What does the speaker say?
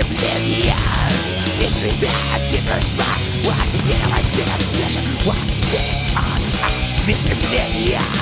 Oblivion If we have different spot. What did I sit obsession What did on Mission oblivion